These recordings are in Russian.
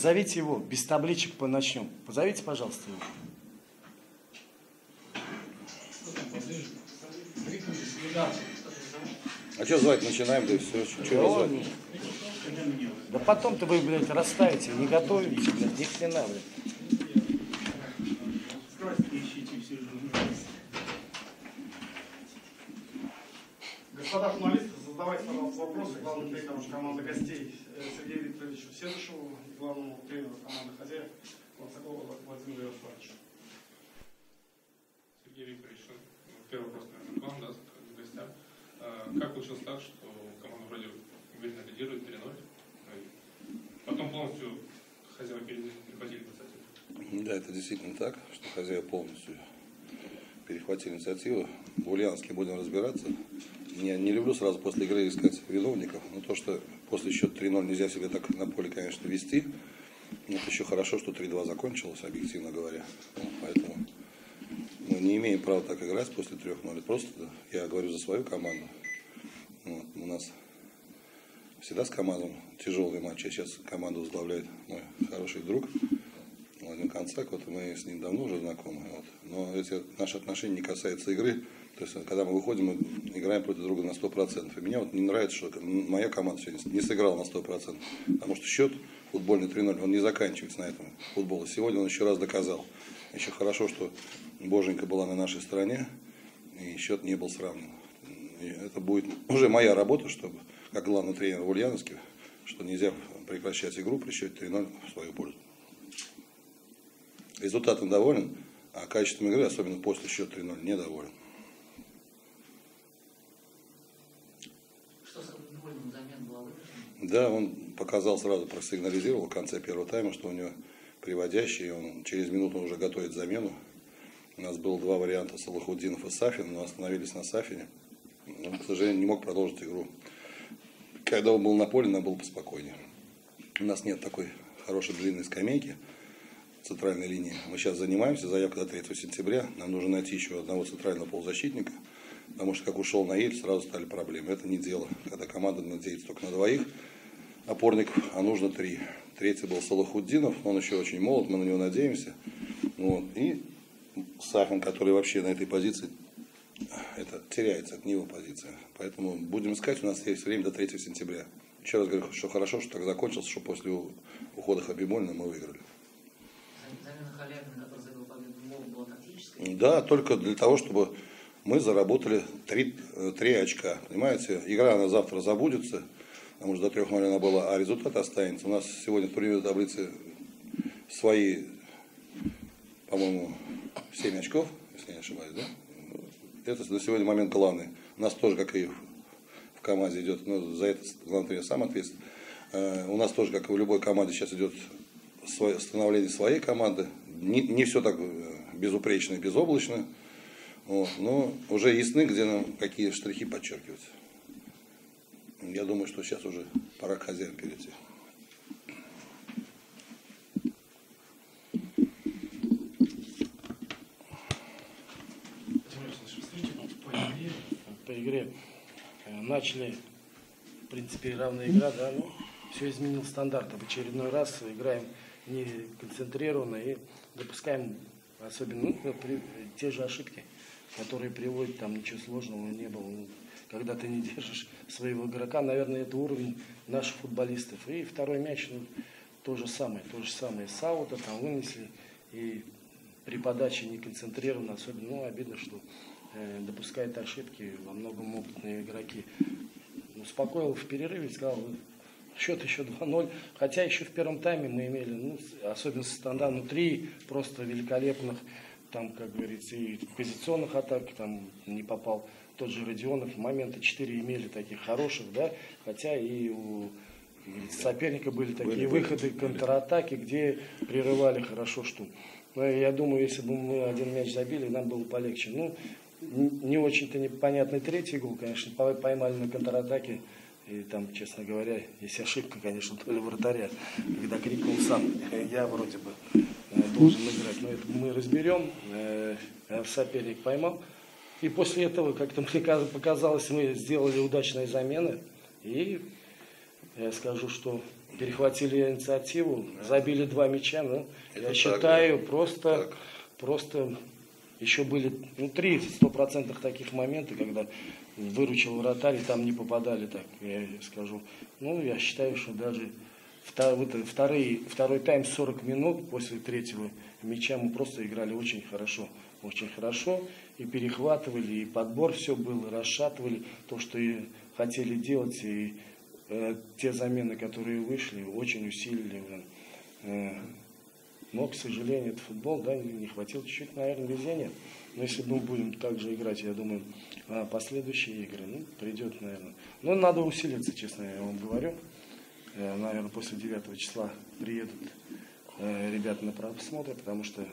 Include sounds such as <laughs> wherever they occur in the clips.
Позовите его, без табличек по начнем. Позовите, пожалуйста, его. А что звать? Начинаем, да и все. Что его звать? Да потом-то вы, блядь, расставите, не готовите, блядь, ни хрена, блядь. Господа журналисты, задавайте, пожалуйста, вопросы главному тренеру команды гостей Сергею Викторовичу Седышеву главному тренеру команды хозяев Ланцакову Владимиру Ярославовичу. Сергей Викторович, ну, первый вопрос, наверное, к вам, да, к гостям. А, Как получилось так, что команда вроде уверенно лидирует 3-0, и потом полностью хозяева перехватили инициативу? Да, это действительно так, что хозяева полностью перехватили инициативу. В Ульяновске будем разбираться. Я не люблю сразу после игры искать виновников, но то, что после счета 3-0 нельзя себя так на поле, конечно, вести, но это еще хорошо, что 3-2 закончилось, объективно говоря. Ну, поэтому мы не имеем права так играть после 3-0. Это Просто я говорю за свою команду. Вот, у нас всегда с командой тяжелый матч. А сейчас команду возглавляет мой хороший друг Владимир Концак. Вот мы с ним давно уже знакомы. Вот. Но эти наши отношения не касаются игры. То есть, когда мы выходим, мы играем против друга на 100%. И меня вот не нравится, что моя команда сегодня не сыграла на 100%. Потому что счет футбольный 3-0, он не заканчивается на этом футболе. Сегодня он еще раз доказал. Еще хорошо, что Боженька была на нашей стороне, и счет не был сравнен. И это будет уже моя работа, чтобы, как главный тренер в Ульяновске, что нельзя прекращать игру при счете 3-0 в свою пользу. Результатом доволен, а качеством игры, особенно после счета 3-0, недоволен. Что с футбольным замен была вынуждена? Да, он показал сразу, просигнализировал в конце первого тайма, что у него приводящий, он через минуту уже готовит замену. У нас было два варианта Салахуддинов и Сафин, но остановились на Сафине. Он, к сожалению, не мог продолжить игру. Когда он был на поле, нам было поспокойнее. У нас нет такой хорошей длинной скамейки центральной линии. Мы сейчас занимаемся, заявка до 3 сентября. Нам нужно найти еще одного центрального полузащитника, потому что как ушел Наиль, сразу стали проблемы. Это не дело, когда команда надеется только на двоих опорников, а нужно три. Третий был Салахуддинов, он еще очень молод, мы на него надеемся. Вот. И Сафин, который вообще на этой позиции это теряется от него позиция. Поэтому будем искать, у нас есть время до 3 сентября. Еще раз говорю, что хорошо, что так закончилось, что после ухода Хабибольна мы выиграли. Да, только для того, чтобы мы заработали 3, 3 очка. Понимаете, игра она завтра забудется, потому что до 3 0 она была, а результат останется. У нас сегодня в турнирной таблице свои, по-моему, 7 очков, если не ошибаюсь, да? Это на сегодня момент главный. У нас тоже, как и в команде идет, ну, за это главный тренер сам ответственен. Э, У нас тоже, как и в любой команде, сейчас идет становление своей команды. Не, не все так э, безупречно и безоблачно. Вот, но уже ясны, где нам какие штрихи подчеркивать. Я думаю, что сейчас уже пора к хозяину перейти. по игре. Э, Начали, в принципе, равная игра, да, ну, все изменил стандарт. В очередной раз играем не концентрированно и допускаем особенно ну, те же ошибки, которые приводят, там ничего сложного не было. Ну, когда ты не держишь своего игрока, наверное, это уровень наших футболистов. И второй мяч, ну, то же самое, то же самое. Саута там вынесли, и при подаче не концентрированно, особенно, ну, обидно, что э, допускают ошибки во многом опытные игроки. Успокоил в перерыве, сказал, счет еще 2-0. Хотя еще в первом тайме мы имели, ну, особенно со стандартом, три просто великолепных, там, как говорится, и позиционных атак, там не попал тот же Родионов. Моменты четыре имели таких хороших, да, хотя и у соперника были такие Были, были. выходы, контратаки, где прерывали хорошо что. Но я думаю, если бы мы один мяч забили, нам было полегче. Ну, не очень-то непонятный третий гол, конечно, по- поймали на контратаке. И там, честно говоря, есть ошибка, конечно, то ли вратаря, когда крикнул сам, я вроде бы э, должен играть. Но это мы разберем. Э, э, Соперник поймал. И после этого, как-то мне каз- показалось, мы сделали удачные замены. И я скажу, что перехватили инициативу, забили два мяча. Ну, Это я так, считаю, да. просто, Так. просто еще были ну, три стопроцентных таких момента, когда выручил вратарь, и там не попадали, так я скажу. Ну, я считаю, что даже вторые, второй тайм 40 минут после третьего мяча мы просто играли очень хорошо. Очень хорошо. И перехватывали, и подбор все был, и расшатывали то, что и хотели делать. И э, те замены, которые вышли, очень усилили. э, но, к сожалению, это футбол, да, не хватило чуть-чуть, наверное, везения. Но если мы будем так же играть, я думаю, а последующие игры, ну, придет, наверное. Но надо усилиться, честно я вам говорю. Э, Наверное, после 9 числа приедут э, ребята на просмотр, потому что,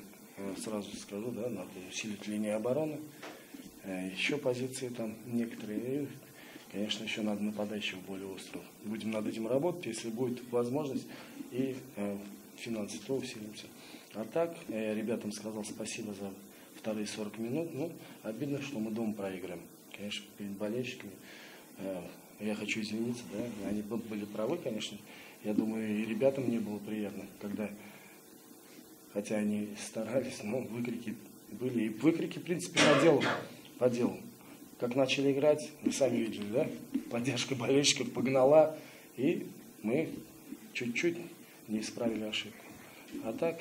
сразу скажу, да, надо усилить линию обороны. Э, Еще позиции там некоторые. И, конечно, еще надо нападающего более острого. Будем над этим работать, если будет возможность и э, финансы, то усилимся. А так, э, я ребятам сказал спасибо за вторые 40 минут. Ну, обидно, что мы дома проиграем. Конечно, перед болельщиками. Э, Я хочу извиниться, да, они были правы, конечно. Я думаю, и ребятам мне было приятно, когда, хотя они старались, но выкрики были. И выкрики, в принципе, по делу. По делу. Как начали играть, вы сами видели, да? Поддержка болельщиков погнала, и мы чуть-чуть не исправили ошибку. А так,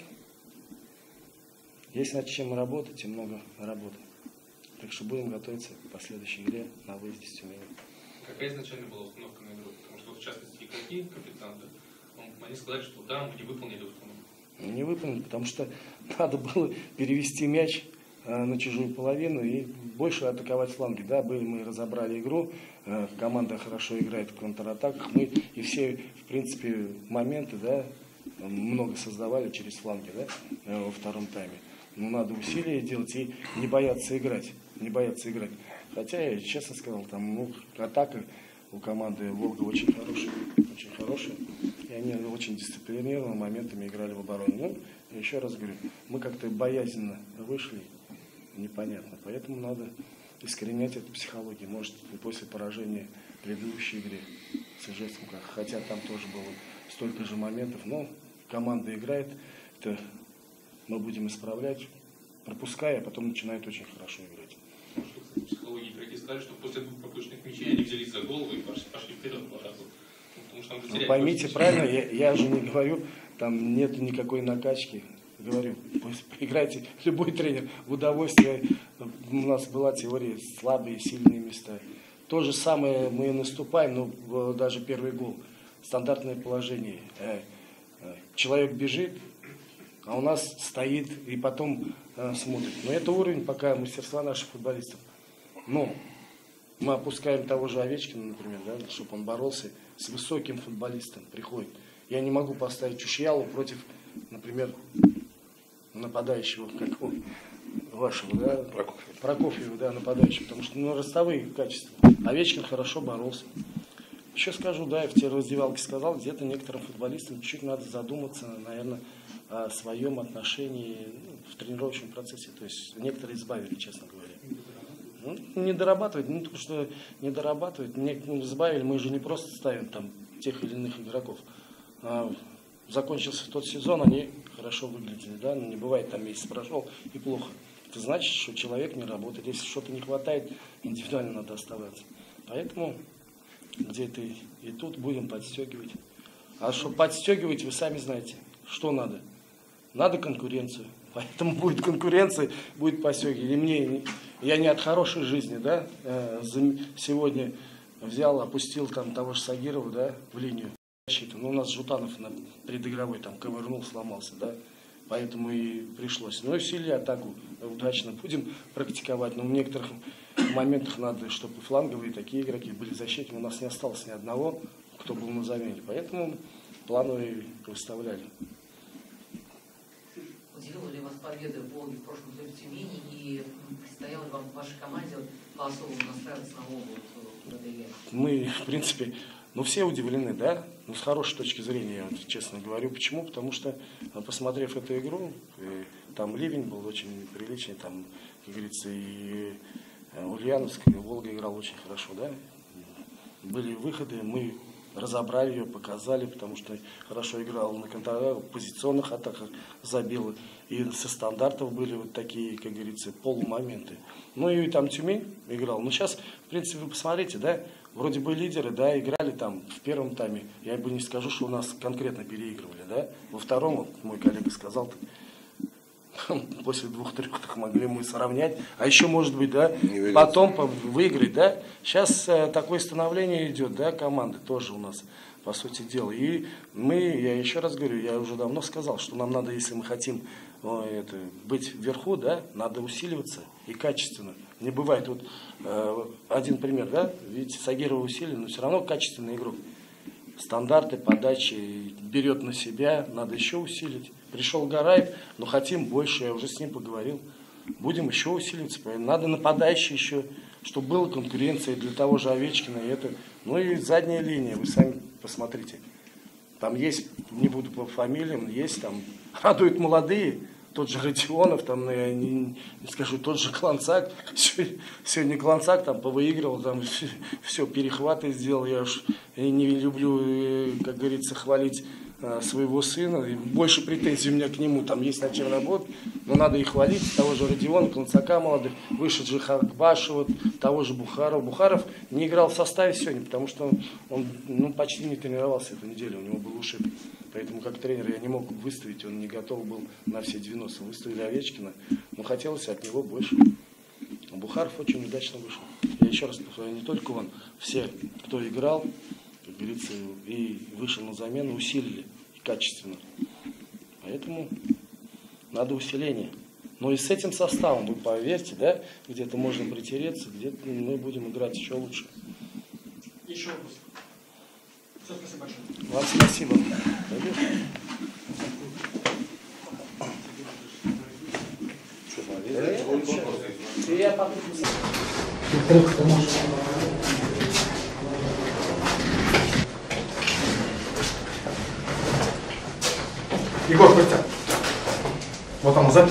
есть над чем работать и много работы. Так что будем готовиться к последующей игре на выезде с Тюменью. Какая изначально была установка на игру? Потому что, в частности, игроки, капитан, да, он- они сказали, что да, мы не выполнили установку. Не выполнили, потому что <laughs> надо было перевести мяч э, на чужую половину и больше атаковать фланги. Да, были мы разобрали игру, э, команда хорошо играет в контратаках, мы и все, в принципе, моменты, да, много создавали через фланги, да, э, во втором тайме. Но надо усилия делать и не бояться играть, не бояться играть. Хотя я честно сказал, там, ну, атака у команды Волга очень хорошая, очень хорошая. И они очень дисциплинированно моментами играли в обороне. Ну, еще раз говорю, мы как-то боязненно вышли, непонятно. Поэтому надо искоренять эту психологию. Может, после поражения в предыдущей игре с Ижевском, хотя там тоже было столько же моментов, но команда играет, это мы будем исправлять, пропуская, а потом начинает очень хорошо играть. Психологи игроки сказали, что после двух пропущенных мячей они взялись за голову и пошли, пошли вперед два раза. Ну, Потому что Ну, поймите правильно, я, я же не говорю, там нет никакой накачки. Говорю, пусть играйте <laughs> любой тренер в удовольствие. У нас была теория слабые, сильные места. То же самое мы и наступаем, но в- даже первый гол. Стандартное положение. Э, э, Человек бежит, а у нас стоит и потом э, смотрит. Но это уровень пока мастерства наших футболистов. Но мы опускаем того же Овечкина, например, да, чтобы он боролся с высоким футболистом, приходит. Я не могу поставить Чушьялу против, например, нападающего, как он, вашего, да, Прокофьева. Прокофьева, да, нападающего, потому что ну, ростовые качества. Овечкин хорошо боролся. Еще скажу, да, я в те раздевалке сказал, где-то некоторым футболистам чуть надо задуматься, наверное, о своем отношении в тренировочном процессе. То есть некоторые избавили, честно говоря. Ну, не дорабатывать, ну, то, что не дорабатывать, не, ну, избавили, мы же не просто ставим там тех или иных игроков. А, закончился тот сезон, они хорошо выглядели, да, но не бывает там месяц прошел и плохо. Это значит, что человек не работает. Если что-то не хватает, индивидуально надо оставаться. Поэтому где-то и тут будем подстегивать. А чтобы подстегивать, вы сами знаете, что надо. Надо конкуренцию. Поэтому будет конкуренция, будет подстегивать. И мне, не- я не от хорошей жизни, да, э, сегодня взял, опустил там того же Сагирова, да, в линию защиты. Ну, у нас Жутанов на предыгровой там ковырнул, сломался, да. Поэтому и пришлось. Ну и усилили атаку удачно будем практиковать. Но в некоторых моментах надо, чтобы фланговые такие игроки были защитниками. У нас не осталось ни одного, кто был на замене. Поэтому плановые выставляли. Вас победа Волги в прошлом туре в Тюмени и предстояло вам в вашей команде по-особому настраиваться на Волгу в игре? мы, в принципе, ну, все удивлены, да? Ну, с хорошей точки зрения, я вот честно говорю. Почему? Потому что, а, посмотрев эту игру, э, там ливень был очень приличный, там, как говорится, и э, Ульяновск, и Волга играл очень хорошо, да? Были выходы, мы разобрали ее, показали, потому что хорошо играл на контратаках, позиционных атаках забил. И со стандартов были вот такие, как говорится, полумоменты. Ну и там Тюмень играл. Ну сейчас, в принципе, вы посмотрите, да, вроде бы лидеры, да, играли там в первом тайме. Я бы не скажу, что у нас конкретно переигрывали, да. Во втором, вот мой коллега сказал, после двух-трех так могли мы сравнять. А еще, может быть, да, потом по- выиграть, да. Сейчас э, такое становление идет, да, команды тоже у нас, по сути дела. И мы, я еще раз говорю, я уже давно сказал, что нам надо, если мы хотим э, это, быть вверху, да, надо усиливаться и качественно. Не бывает, вот э, один пример, да, видите, Сагирова усилили, но все равно качественный игрок стандарты подачи берет на себя, надо еще усилить. Пришел Гараев, но хотим больше, я уже с ним поговорил. Будем еще усиливаться. Надо нападающий еще, чтобы была конкуренция для того же Овечкина. И это. Ну и задняя линия, вы сами посмотрите. Там есть, не буду по фамилиям, есть там, радуют молодые, тот же Родионов, там, ну, я не, не скажу, тот же Кланцак, <laughs> Сегодня- Кланцак там повыигрывал, там <laughs> все, перехваты сделал, я уж не люблю, э, как говорится, хвалить своего сына, И больше претензий у меня к нему, там есть над чем работать, но надо и хвалить того же Родиона, Кланцака молодых, вышедших Акбашева, того же Бухарова. Бухаров не играл в составе сегодня, потому что он, он, ну, почти не тренировался эту неделю, у него был ушиб. Поэтому как тренер я не мог выставить, он не готов был на все 90. Выставили Овечкина, но хотелось от него больше. Бухаров очень удачно вышел. Я еще раз повторяю, не только он, все, кто играл, говорится, и вышел на замену, усилили и качественно. Поэтому надо усиление. Но и с этим составом, вы поверьте, да, где-то можно притереться, где-то мы будем играть еще лучше. Еще вопрос. Все, спасибо большое. Вам спасибо. Я потом Егор, Костя. Вот там запись.